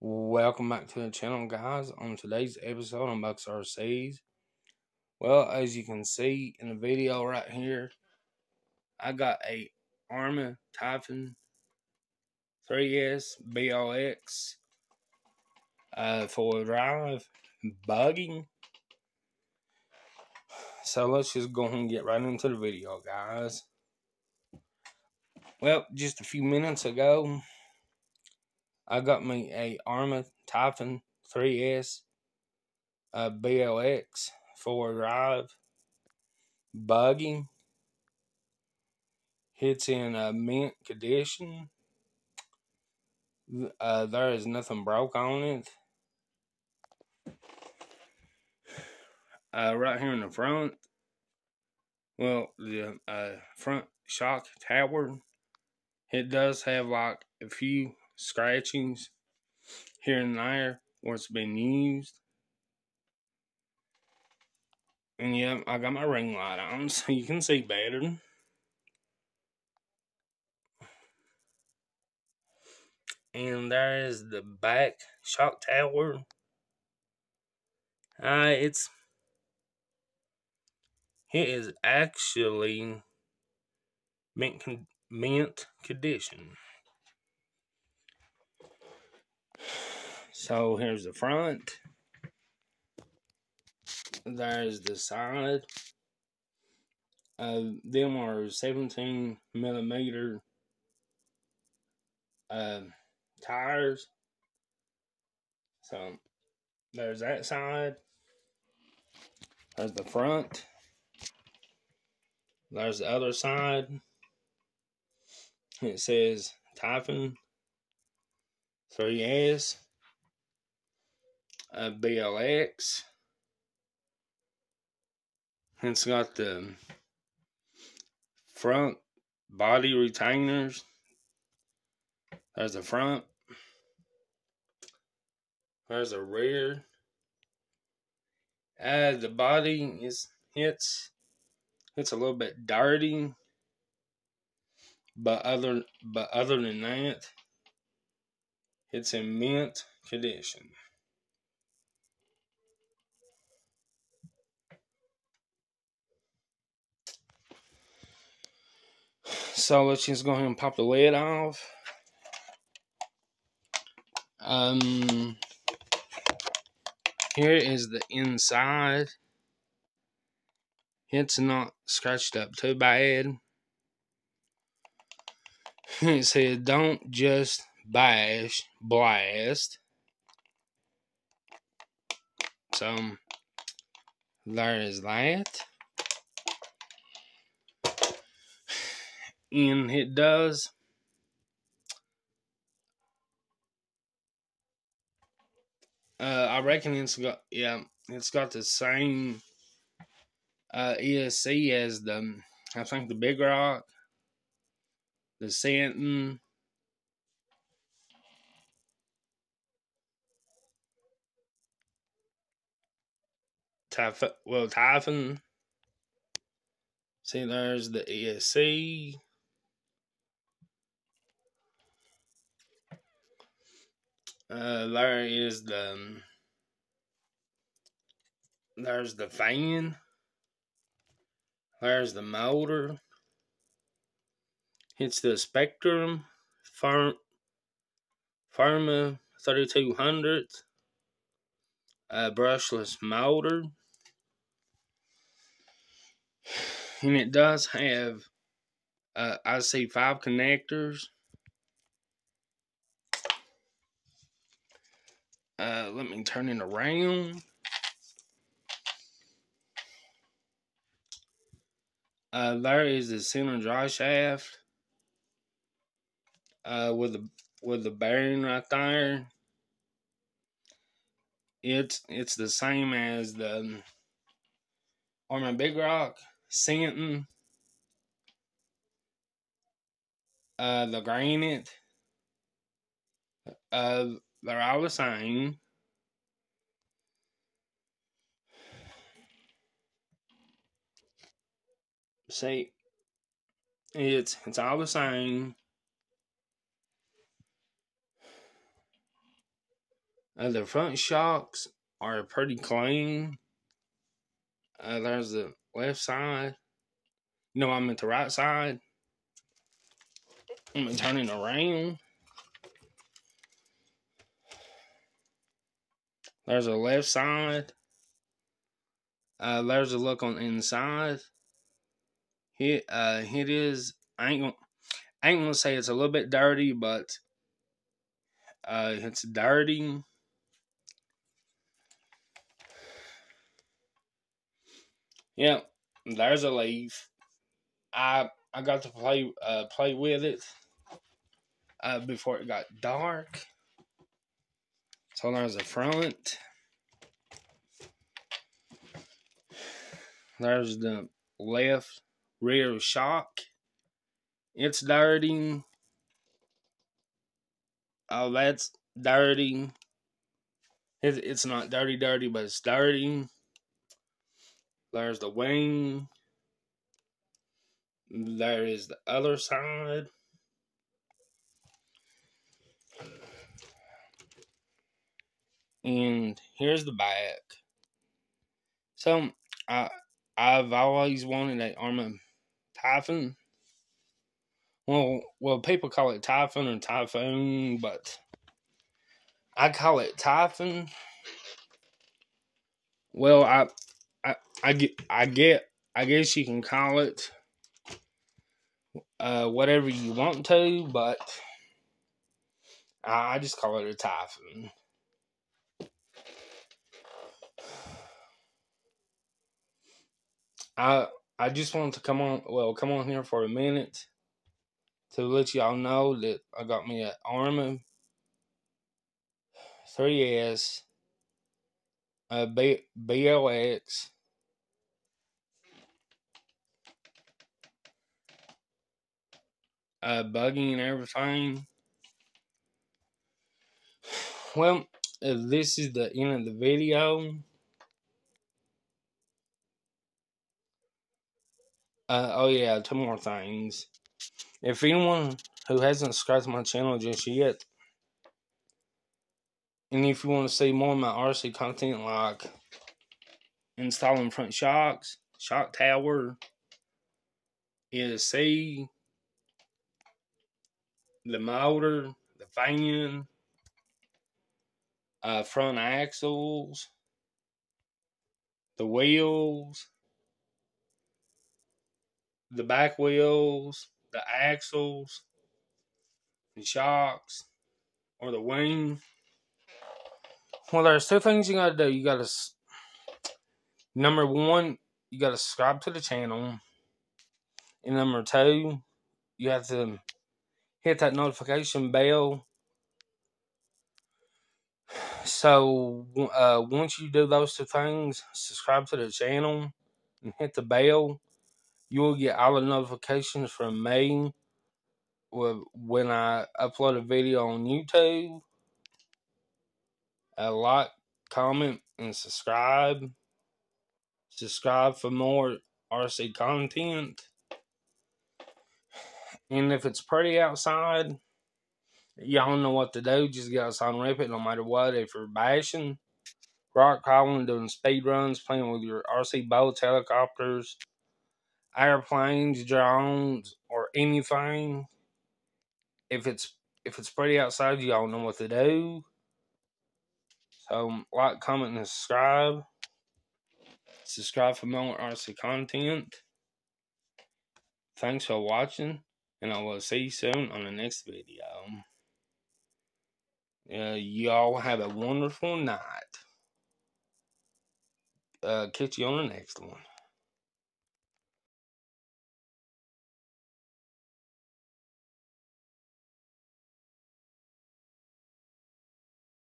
Welcome back to the channel, guys. On today's episode on Bucks RCs, well, as you can see in the video right here, I got a Arrma Typhon 3S BLX uh, four drive buggy. So let's just go and get right into the video, guys. Well, just a few minutes ago, I got me a Arrma Typhon 3S a BLX four drive buggy. It's in a mint condition. Uh, there is nothing broke on it. Uh, right here in the front, well, the uh, front shock tower, it does have like a few scratchings here and there where it's been used. And yeah, I got my ring light on so you can see better. And there is the back shock tower. Uh, it's it is actually mint con- mint condition. So here's the front. There's the side. Uh, them are 17 millimeter uh, tires. So there's that side. There's the front. There's the other side. It says Typhon 3S a BLX. It's got the front body retainers. There's the front. There's a rear. Uh, the body is it's it's a little bit dirty, but other but other than that, it's in mint condition. So let's just go ahead and pop the lid off. Um, here is the inside. It's not scratched up too bad. It said, don't just bash, blast. So, there is that. And it does uh, I reckon it's got yeah it's got the same uh, ESC as the I think the Big Rock, the Senton. Typh- well, Typhon. See, there's the ESC. Uh, there is the um, there's the fan. There's the motor. It's the Spektrum Farm Firma 3200 uh, brushless motor. And it does have uh, I see five connectors Uh, let me turn it around. Uh, there is the center drive shaft. Uh, with the with the bearing right there. It's it's the same as the Arrma Big Rock, Senton, uh, the Granite, uh, they're all the same. See, it's it's all the same. Uh, the front shocks are pretty clean. Uh, there's the left side. No, I'm at the right side. I'm gonna turn it around. There's a left side. Uh, there's a look on inside. It uh, it is. I ain't gonna, I ain't gonna say it's a little bit dirty, but uh, it's dirty. Yeah, there's a leaf. I I got to play uh, play with it uh, before it got dark. So there's the front. There's the left rear shock. It's dirty. Oh, that's dirty. It, it's not dirty, dirty, but it's dirty. There's the wing. There is the other side. And here's the back. So I I've always wanted a Arrma Typhoon. Well, well, people call it Typhoon or Typhoon, but I call it Typhoon. Well, I, I, I get, I get, I guess you can call it uh, whatever you want to, but I, I just call it a Typhoon. I I just wanted to come on well come on here for a minute to let y'all know that I got me an Arrma 3S a B, BLX a buggy and everything. Well, this is the end of the video. Uh, oh yeah, two more things. If anyone who hasn't subscribed to my channel just yet, and if you want to see more of my RC content like installing front shocks, shock tower, ESC, the motor, the fan, uh, front axles, the wheels, the back wheels, the axles, the shocks, or the wing. Well, there's two things you gotta do. You gotta, number one, you gotta subscribe to the channel. And number two, you have to hit that notification bell. So, uh, once you do those two things, subscribe to the channel and hit the bell you will get all the notifications from me when I upload a video on YouTube. A like, comment, and subscribe. Subscribe for more RC content. And if it's pretty outside, y'all know what to do. Just get outside and rip it no matter what. If you're bashing, rock crawling, doing speed runs, playing with your RC boats, helicopters, airplanes, drones, or anything. If it's if it's pretty outside, y'all know what to do. So like, comment, and subscribe. Subscribe for more RC content. Thanks for watching, and I will see you soon on the next video. Uh, y'all have a wonderful night. Uh, catch you on the next one.